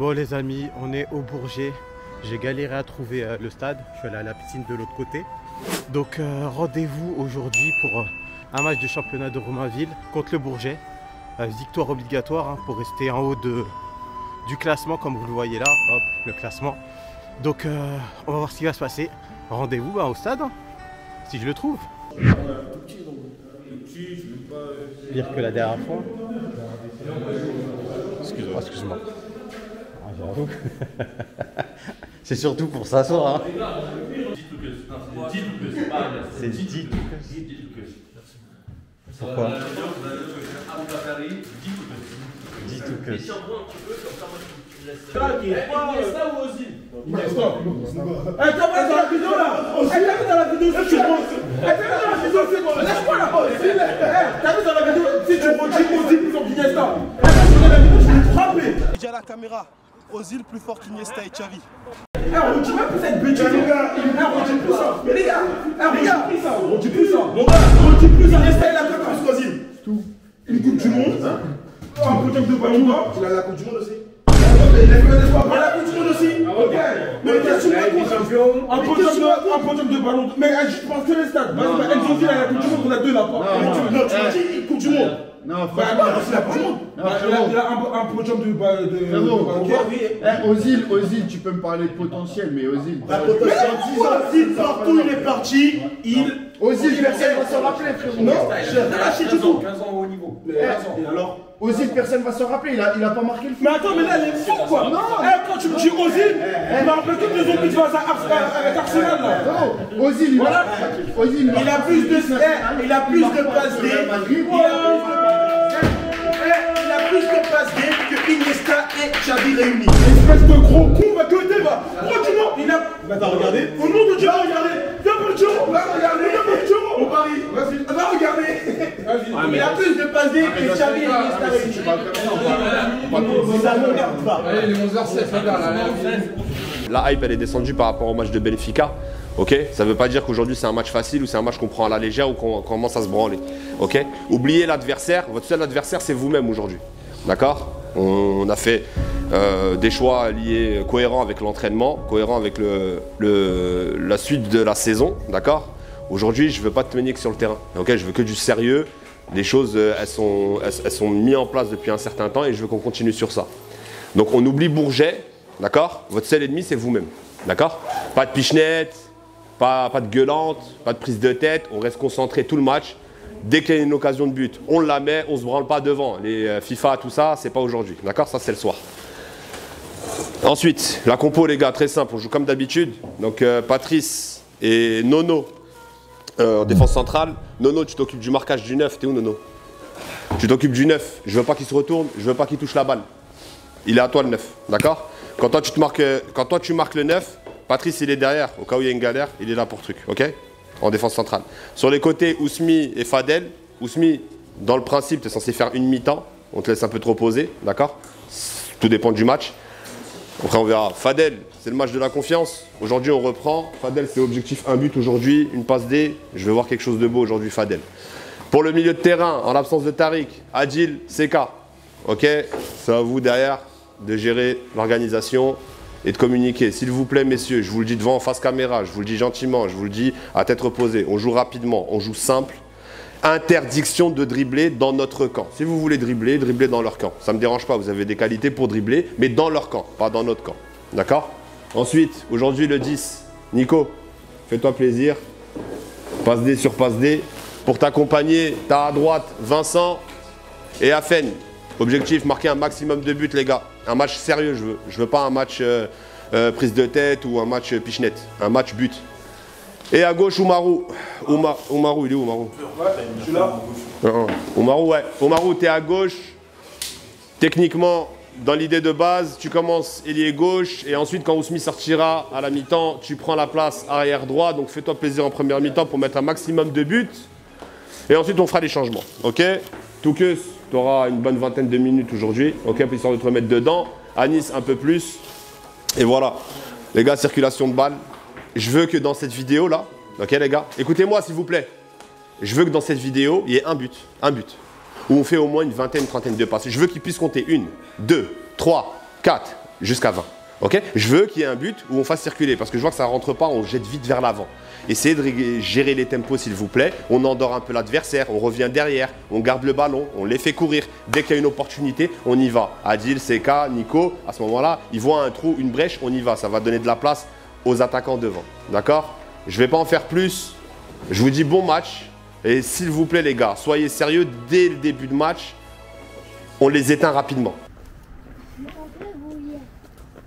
Bon les amis, on est au Bourget. J'ai galéré à trouver euh, le stade. Je suis allé à la piscine de l'autre côté. Donc euh, rendez-vous aujourd'hui pour euh, un match de championnat de Romainville contre le Bourget. Victoire obligatoire hein, pour rester en haut du classement comme vous le voyez là. Hop, le classement. Donc on va voir ce qui va se passer. Rendez-vous bah, au stade, hein, si je le trouve. Pire que la dernière fois. Excuse-moi, excuse-moi. J'avoue. C'est surtout pour s'asseoir. Hein. C'est dit. Pourquoi Dis tout que. Dans la vidéo là dans la vidéo si tu dans la vidéo c'est bon Laisse-moi là t'as dans la vidéo si tu Ozil plus fort qu'Iniesta et Xavi. Eh, on dit même plus cette bêtise les gars. Eh, on dit plus ça. Mais les gars Eh, on dit plus ça. On dit plus ça. Mon gars, on dit plus ça. Iniesta il a quoi comme Ozil Tout. Une coupe du monde. Un podium de ballon d'or Il a la coupe du monde aussi. Il a la coupe du monde aussi. Mais Un podium de- ballon d'or Mais je pense que les Vas-y, il a la coupe du monde, on a deux là Non, tu dit coupe du monde Non, Bah, franchement, non, Non, Bah, Il a- frérot. il a un- un podium de de- Eh, Ozil, Ozil, tu peux me parler de potentiel, mais Ozil. Ozil, partout il est parti, il. Ozil, personne va s'en rappeler, frérot. Non, j'ai rien lâché du tout. 15 ans au haut niveau. Et alors Ozil, personne va s'en rappeler, il a, il a pas marqué le foot. Mais attends, mais là, elle est fou quoi Non Eh, quand tu me dis Ozil, je me rappelle toutes les à Ars- avec Arsenal là Frérot, Ozil, il Voilà. a, Ozil, Il a plus de eh, il a plus de passes D. que Iniesta et Xavi réunis. Espèce de gros con, va que t'es va. Gros du nom, il a. Bah t'as regardé Au nom de Dieu, va regarder. Viens pour le va regarder. Viens pour le. Au Paris, vas-y, va regarder. Il a plus de passes D que Xavi et Iniesta réunis. Ça ne regarde pas. Allez, les 11h07, regarde là. La hype, elle est descendue par rapport au match de Benfica. Ok? Ça ne veut pas dire qu'aujourd'hui c'est un match facile ou c'est un match qu'on prend à la légère ou qu'on qu'on commence à se branler. Ok? Oubliez l'adversaire. Votre seul adversaire, c'est vous-même aujourd'hui. D'accord on, a fait euh, des choix liés cohérents avec l'entraînement, cohérents avec le, la suite de la saison. D'accord Aujourd'hui, je ne veux pas te mener que sur le terrain. Ok Je veux que du sérieux. Les choses, euh, elles sont, elles sont mises en place depuis un certain temps et je veux qu'on continue sur ça. Donc on oublie Bourget, d'accord Votre seul ennemi, c'est vous-même, d'accord Pas de pichenette, pas, pas de gueulante, pas de prise de tête, on reste concentré tout le match. Dès qu'il y a une occasion de but, on la met, on se branle pas devant. Les euh, FIFA, tout ça, c'est pas aujourd'hui, d'accord? Ça, c'est le soir. Ensuite, la compo, les gars, très simple, on joue comme d'habitude. Donc euh, Patrice et Nono euh, en défense centrale. Nono, tu t'occupes du marquage du 9, t'es où Nono? Tu t'occupes du 9, je veux pas qu'il se retourne, je veux pas qu'il touche la balle. Il est à toi le 9, d'accord? Quand toi, tu marques, quand toi tu marques le 9, Patrice il est derrière, au cas où il y a une galère, il est là pour truc, ok? En défense centrale. Sur les côtés, Ousmi et Fadel. Ousmi, dans le principe, tu es censé faire une mi-temps, on te laisse un peu te reposer, d'accord? Tout dépend du match. Après on verra. Fadel, c'est le match de la confiance. Aujourd'hui on reprend. Fadel c'est objectif un but aujourd'hui, une passe D. Je vais voir quelque chose de beau aujourd'hui Fadel. Pour le milieu de terrain, en l'absence de Tariq, Adil, Seka. Ok C'est à vous derrière de gérer l'organisation et de communiquer. S'il vous plaît, messieurs, je vous le dis devant en face caméra, je vous le dis gentiment, je vous le dis à tête reposée. On joue rapidement, on joue simple. Interdiction de dribbler dans notre camp. Si vous voulez dribbler, dribbler dans leur camp. Ça ne me dérange pas, vous avez des qualités pour dribbler, mais dans leur camp, pas dans notre camp. D'accord? Ensuite, aujourd'hui le 10, Nico, fais-toi plaisir. Passe D sur passe D. Pour t'accompagner, tu as à droite Vincent et Afen. Objectif, marquer un maximum de buts, les gars. Un match sérieux, je veux. Je veux pas un match euh, euh, prise de tête ou un match euh, pichenette. Un match but. Et à gauche, Oumarou. Ouma- Oumarou, il est où, Oumarou? Je suis là. Non, Oumarou, ouais. Oumarou, t'es à gauche. Techniquement, dans l'idée de base, tu commences ailier gauche et ensuite, quand Ousmi sortira à la mi-temps, tu prends la place arrière droit. Donc fais-toi plaisir en première mi-temps pour mettre un maximum de buts. Et ensuite, on fera les changements. Ok? Toukus, tu auras une bonne vingtaine de minutes aujourd'hui. Ok histoire de te remettre dedans. Anis, un peu plus. Et voilà. Les gars, circulation de balles. Je veux que dans cette vidéo là, ok les gars, écoutez-moi s'il vous plaît. Je veux que dans cette vidéo, il y ait un but, un but, où on fait au moins une vingtaine, trentaine de passes. Je veux qu'ils puissent compter une, deux, trois, quatre, jusqu'à 20. Ok? Je veux qu'il y ait un but où on fasse circuler parce que je vois que ça rentre pas, on jette vite vers l'avant. Essayez de gérer les tempos s'il vous plaît. On endort un peu l'adversaire, on revient derrière, on garde le ballon, on les fait courir. Dès qu'il y a une opportunité, on y va. Adil, Seka, Nico, à ce moment-là, ils voient un trou, une brèche, on y va. Ça va donner de la place aux attaquants devant. D'accord? Je vais pas en faire plus. Je vous dis bon match. Et s'il vous plaît les gars, soyez sérieux dès le début de match. On les éteint rapidement. Mais en vrai, vous y êtes.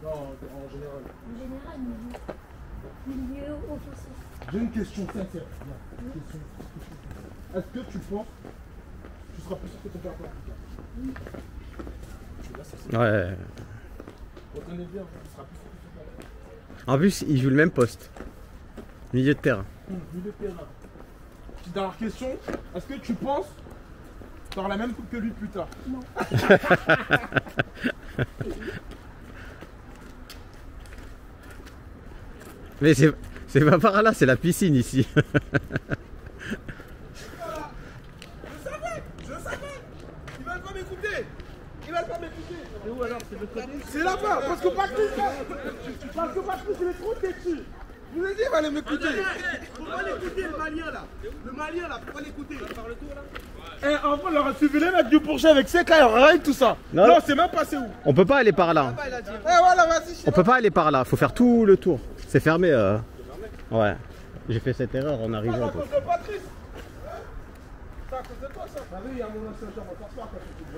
Non, en général. En général, milieu, milieu offensif. J'ai une question sincère. Une question. Est-ce que tu penses que tu seras plus sûr que ton père plus Ouais. Retenez bien, tu seras plus sûr que ton père. En plus, il joue le même poste. Milieu de terrain. Hum, milieu de terrain. Petite dernière question. Est-ce que tu penses que tu auras la même coupe que lui plus tard? Mais c'est c'est pas par là, c'est la piscine ici. Je savais Ils veulent pas m'écouter Ils veulent pas m'écouter Et où alors C'est le côté C'est là-bas Parce que Patrice Parce que Patrice il est trop têtu Je vous ai dit il va aller m'écouter Faut pas l'écouter le malien là Le malien là, faut pas l'écouter faire le tour là? Eh en vrai, on leur a suivi les mecs du Bourget avec CK et rien tout ça Non. Non, c'est même passé où? On peut pas aller par là. Eh voilà, vas-y On peut pas aller par là, faut faire tout le tour. C'est fermé. euh. Ouais. J'ai fait cette erreur en C'est à arrivant. cause de Patrice C'est à cause de toi ça oui, il y a mon ancien joueur, on va s'asseoir quand tu te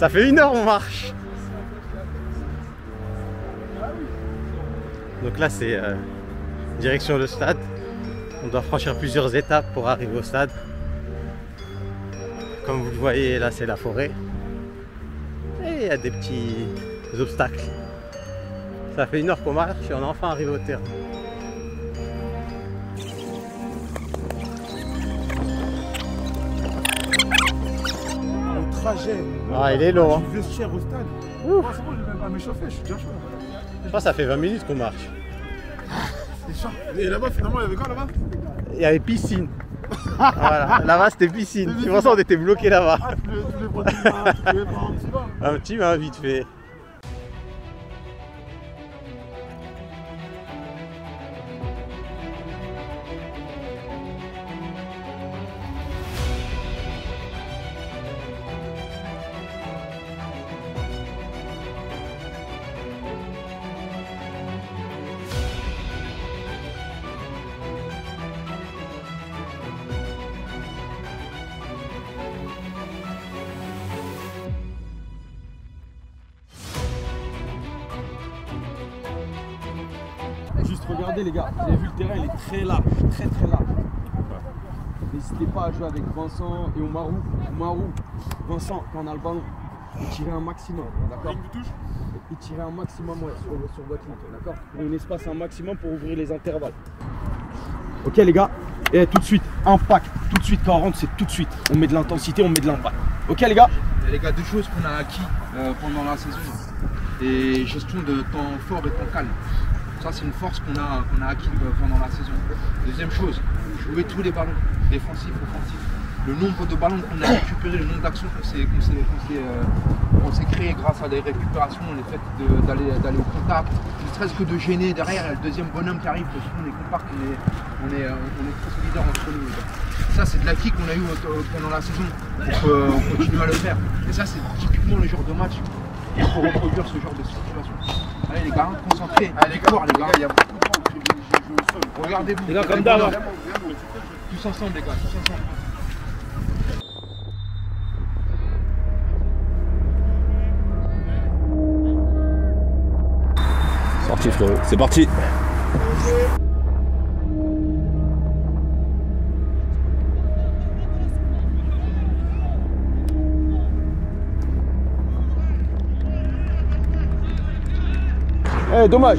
Ça fait une heure on marche. Donc là c'est euh, direction le stade. On doit franchir plusieurs étapes pour arriver au stade. Comme vous le voyez là c'est la forêt. Et il y a des petits obstacles. Ça fait une heure qu'on marche et on est enfin arrivé au terrain. Trajet Ah il est long hein. vestiaire au stade Ah, c'est bon, je vais même pas m'échauffer, je suis déjà chaud Je crois que ça fait 20 minutes qu'on marche. C'est chaud Et là-bas, finalement, il y avait quoi là-bas? Il y avait piscine. voilà, là-bas c'était piscine. C'est pour ça qu'on était bloqué là-bas. Ah, tu voulais prendre un petit bain Un petit bain vite fait. Regardez les gars, vous avez vu le terrain, il est très large, très très large. N'hésitez pas à jouer avec Vincent et Omarou. Omarou, Vincent, quand on a le ballon, tirez un maximum, d'accord Et tirez un maximum ouais, sur, sur votre ligne, d'accord Et un espace un maximum pour ouvrir les intervalles. Ok les gars Et tout de suite, impact, tout de suite quand on rentre, c'est tout de suite. On met de l'intensité, on met de l'impact. Ok les gars Les gars, deux choses qu'on a acquis euh, pendant la saison. Et gestion de temps fort et temps calme. Ça, c'est une force qu'on a, qu'on a acquis euh, pendant la saison. Deuxième chose, jouer tous les ballons, défensifs, offensifs. Le nombre de ballons qu'on a récupérés, le nombre d'actions qu'on s'est, qu'on euh, grâce à des récupérations, le fait d'aller, au contact, ne serait-ce que de gêner derrière, il y a le deuxième bonhomme qui arrive, parce qu'on est compact, on est, on est, euh, on très solidaires entre nous. Ça, c'est de l'acquis qu'on a eu pendant la saison pour qu'on continue à le faire. Et ça, c'est typiquement le genre de match faut reproduire ce genre de situation. Allez, les gars, concentrés. Allez, les gars, les gars. Il y a beaucoup de gens qui au sol. Regardez-vous. Les gars, comme d'hab. Tous ensemble, les gars, tous ensemble. Sorti frérot, c'est parti. Eh, dommage.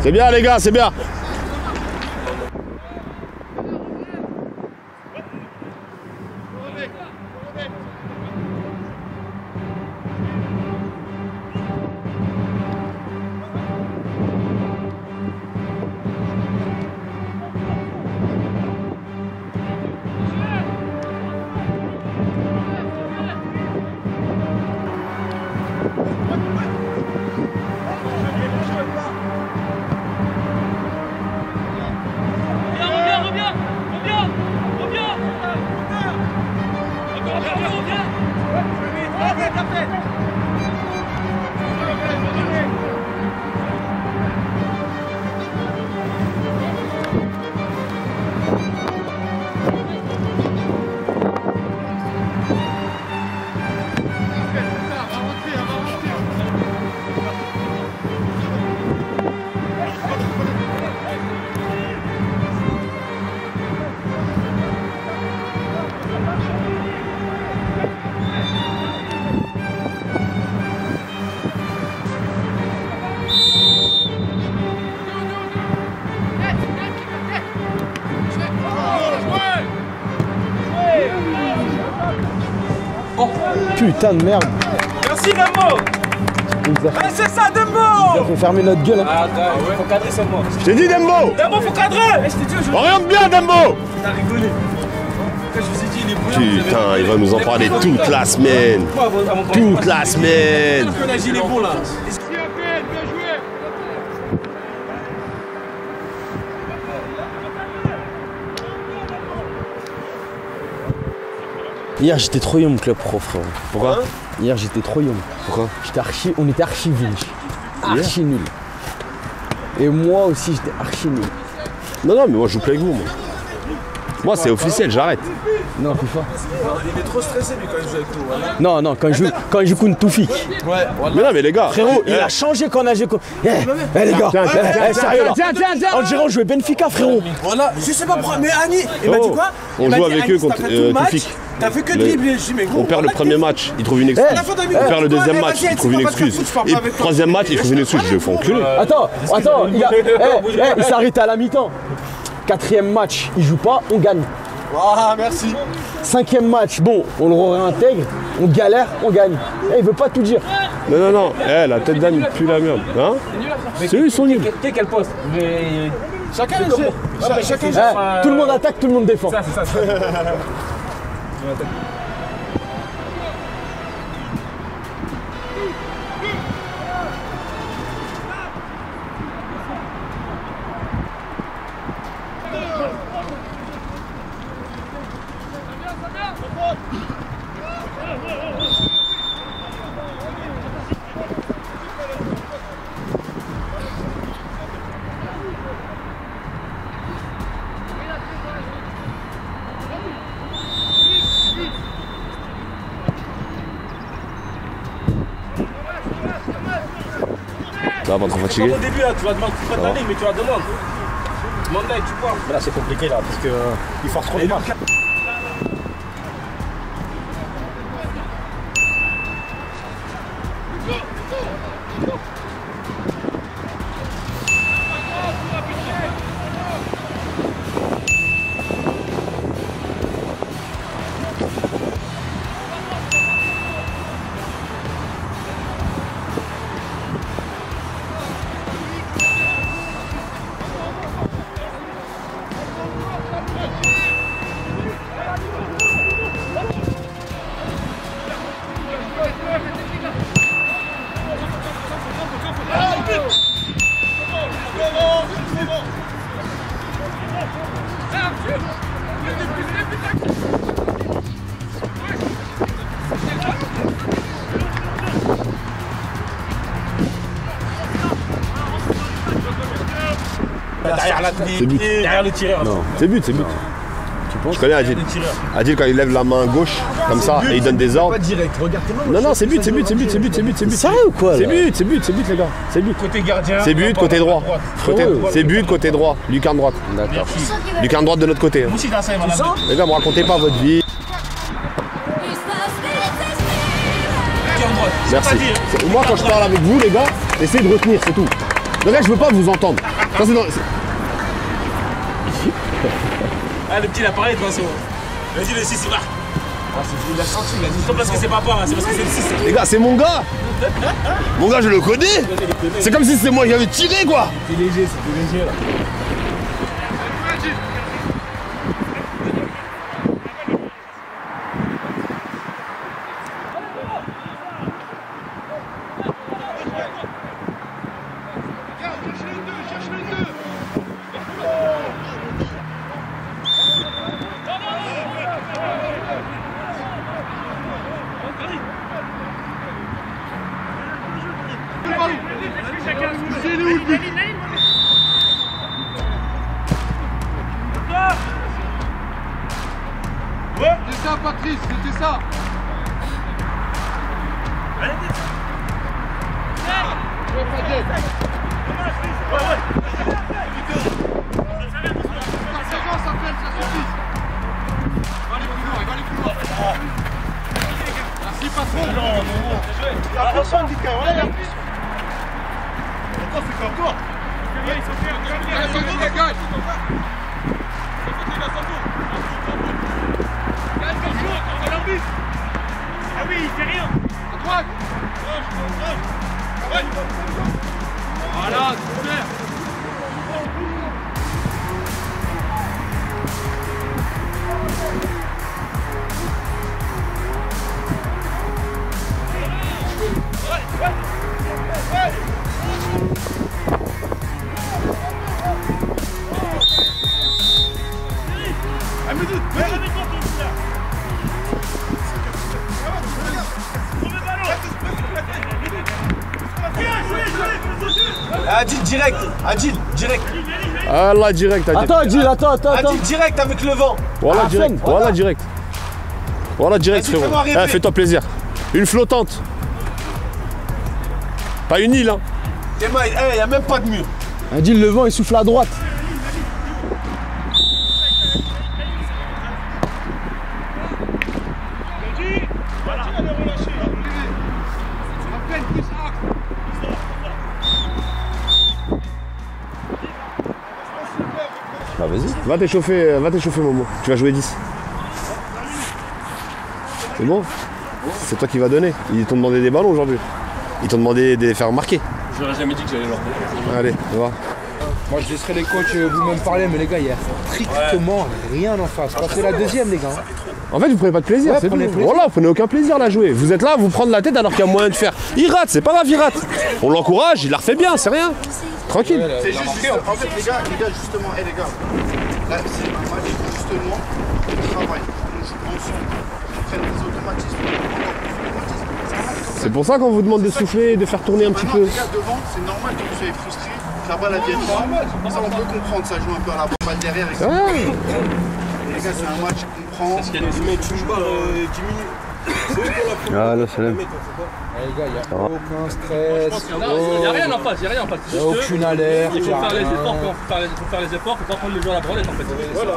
C'est bien les gars, c'est bien. Putain de merde. Merci Dembo Allez c'est ça Dembo Faut fermer notre gueule. hein. Attends, faut cadrer seulement. Je t'ai dit Dembo Dembo faut cadrer Eh, je. Oriente bien Dembo T'as rigolé. Quand je vous ai dit il est. Putain, il va nous en parler toute la semaine. Toute la semaine. On a dit il est bon là. Hier j'étais trop young club pro frérot. Pourquoi Hier j'étais trop young. Pourquoi J'étais archi, on était archi nul. Archi nul. Et moi aussi j'étais archi nul. Non, non, mais moi je joue plus avec vous. Moi, moi c'est officiel, j'arrête. Non, FIFA. Il est trop stressé lui quand il joue avec nous. voilà. Non, non, quand je joue, quand je joue contre Toufik. Ouais, voilà. Mais non, mais les gars. Frérot, il eh, a changé quand on a joué contre. Eh, eh, les gars, Tiens, tiens, eh, tiens, sérieux là. tiens, tiens, tiens. On dirait on jouait Benfica, frérot. Voilà, je sais pas pourquoi, mais Annie, il m'a dit quoi on Il joue avec Annie, eux contre, euh, Toufik. T'as que mais gros, On perd le premier match, il trouve une excuse. Eh, On perd le deuxième eh, match, il trouve une excuse. Et troisième match, il trouve une excuse. Je vais enculer. Attends, attends, il, eh, eh, il s'est arrêté à la mi-temps. Quatrième match, il joue pas, on gagne. Ah, merci. Cinquième match, bon, on le réintègre, on galère, on gagne. Eh, il veut pas tout dire. Non, non, non. Eh, la tête d'âne pue la merde. Hein C'est eux, ils sont nuls. T'es quel poste Mais. Chacun le Chacun Eh, tout le monde attaque, tout le monde défend. Ça, c'est ça. C'est ça. Ça va, pas trop fatigué Au début, là, tu vas demander, tu vas t'aller, mais tu vas demander. Demande là et tu vois. Là, c'est compliqué là, parce que euh, il force trop le match. Derrière la C'est but. derrière le tireur. Non, c'est but, c'est but. Tu penses Je connais Adil. Adil, quand il lève la main gauche, comme ça, et il donne des ordres. Pas direct, regarde tes mains. Non, non, c'est but, c'est but, c'est but, c'est but, c'est but, c'est but. Sérieux ou quoi C'est but, c'est but, c'est but, les gars. C'est but. Côté gardien. C'est but, côté droit. C'est but, côté droit. Lucarne droite. D'accord. Lucarne droite de l'autre côté. hein. Les gars, me racontez pas votre vie. Merci. Hein. C'est- Moi, quand je parle avec vous, les gars, essayez de retenir, c'est tout. Les gars, je veux pas vous entendre. Ça, c'est dans- c'est- Ah, le petit, il a parlé de toute façon. Vas-y, le 6, il marque. Il a senti, il a dit. C'est pas parce que c'est pas pas, hein, c'est parce que c'est le 6. Les gars, c'est mon gars. Mon gars, je le connais. C'est comme si c'était moi qui avais tiré, quoi. C'était léger, c'était léger là. Allez, Adil direct, Adil direct. Ah là, direct, Adil. Attends, Adil, attends, attends, attends. Adil direct avec le vent. Voilà, Ah, direct. Voilà, voilà. direct. Voilà, direct, frérot. Eh, Fais-toi plaisir. Une flottante. Pas une île, hein. Il n'y a même pas de mur. Adil, le vent il souffle à droite. Ah, vas-y. Va t'échauffer, euh, va t'échauffer, Momo. Tu vas jouer 10. C'est bon C'est toi qui vas donner. Ils t'ont demandé des ballons aujourd'hui. Ils t'ont demandé de les faire marquer. J'aurais jamais dit que j'allais leur donner. Allez, va. Moi, je laisserai les coachs euh, vous-même parler, mais les gars, il y a strictement rien en face. Passez la deuxième, les gars. En fait, vous prenez pas de plaisir, Ouais, c'est. Voilà, vous prenez aucun plaisir là à jouer. Vous êtes là, vous prendre la tête alors qu'il y a moyen de faire. Il rate, c'est pas grave, il rate. On l'encourage, il la refait bien, c'est rien. Tranquille. C'est juste, en fait, les gars, les gars, justement, hé les gars, là, c'est un match justement de travail. On joue ensemble, on traite des automatismes. C'est un match comme ça. C'est pour ça qu'on vous demande de souffler, de faire tourner un petit peu. les gars, devant, c'est normal que vous soyez frustrés, que la balle, elle vienne pas. Ça, on peut comprendre, ça joue un peu à la balle derrière. Ouais. Les gars, c'est un match qu'on prend. Mais tu joues pas 10 minutes. Ah là, c'est. Eh, les gars, il n'y a aucun stress. Il n'y a rien en face, il n'y a rien en face. Il n'y a aucune alerte. Il faut faire les efforts, quand faut faire les, faut faire les efforts, faut pas prendre le joueur à la branlette en fait. Voilà,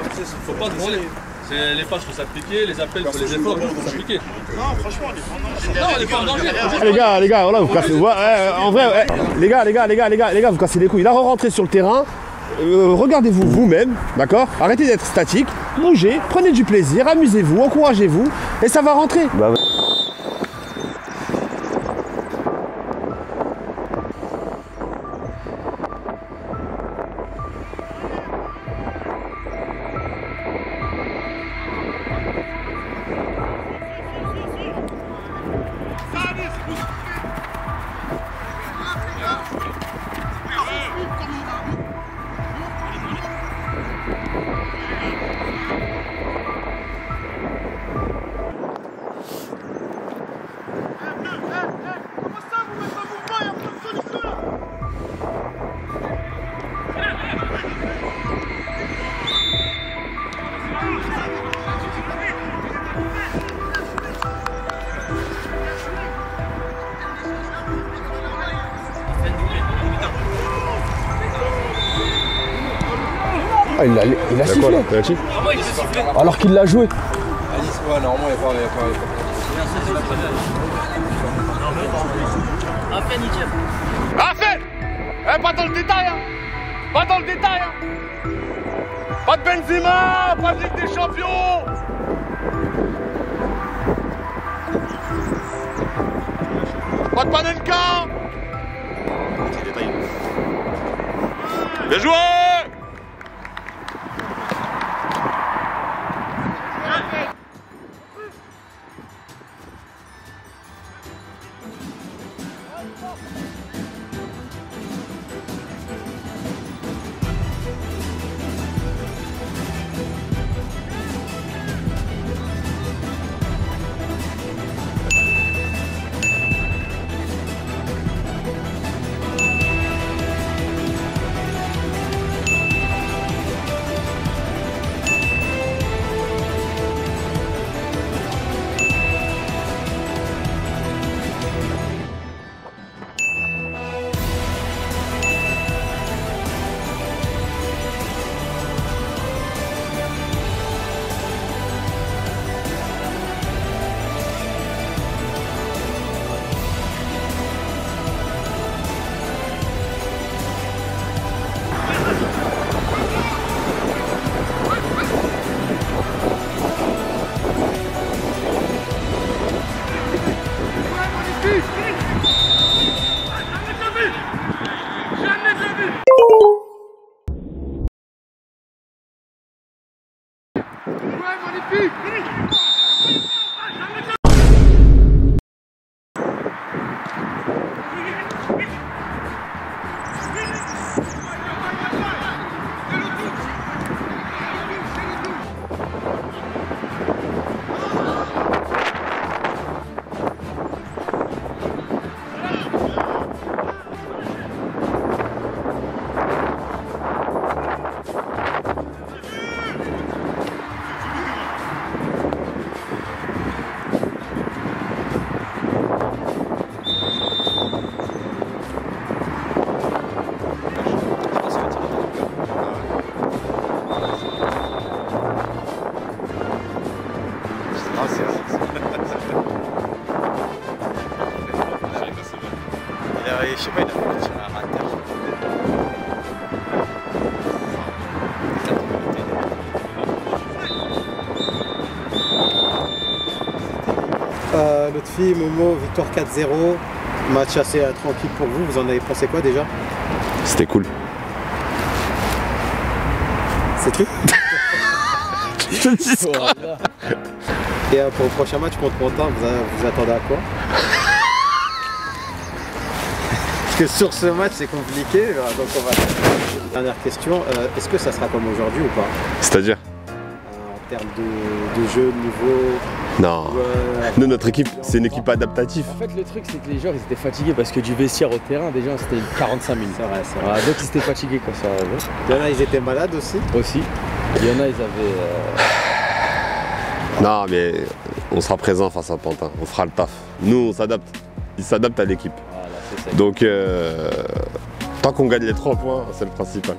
faut pas se branler. C'est- Les passes faut s'appliquer, les appels faut les efforts, faut s'appliquer. Non, franchement, on est vraiment. Non, on est pas en danger. Les gars, les gars, voilà, vous cassez. ouais, ouais, en vrai, ouais, les gars, les gars, les gars, les gars, les gars, vous cassez les couilles. Là, rentrez sur le terrain. Euh, Regardez-vous vous-même, d'accord? Arrêtez d'être statique, bougez, prenez du plaisir, amusez-vous, encouragez-vous, et ça va rentrer. Ah, il a, il a sifflé. Penalty Alors qu'il l'a joué. Alice, ouais, normalement, il n'y a pas. il y a pas- il y a pas- Raphaël eh, Pas dans le détail hein Pas dans le détail hein Pas de Benzema Pas de Ligue des Champions Pas de Panenka Bien joué Euh, Momo, victoire 4-0. Match assez euh, tranquille pour vous. Vous en avez pensé quoi déjà? C'était cool. C'est tout Et euh, pour le prochain match contre Pantin, vous, a- vous attendez à quoi? Parce que sur ce match c'est compliqué, euh, donc on va... Dernière question, euh, est-ce que ça sera comme aujourd'hui ou pas? C'est-à-dire? Euh, En termes de, de jeu, de niveau Non. Nous, notre équipe, c'est une équipe adaptative. En fait, le truc, c'est que les joueurs, ils étaient fatigués parce que du vestiaire au terrain, déjà, c'était 45 minutes. C'est vrai, c'est vrai. Voilà, donc ils étaient fatigués quand ça arrivait. Il y en a, ils étaient malades aussi. Aussi. Il y en a, ils avaient. euh, Non, mais on sera présent face à Pantin. On fera le taf. Nous, on s'adapte. Ils s'adaptent à l'équipe. Voilà, c'est ça. Donc, euh, tant qu'on gagne les trois points, c'est le principal.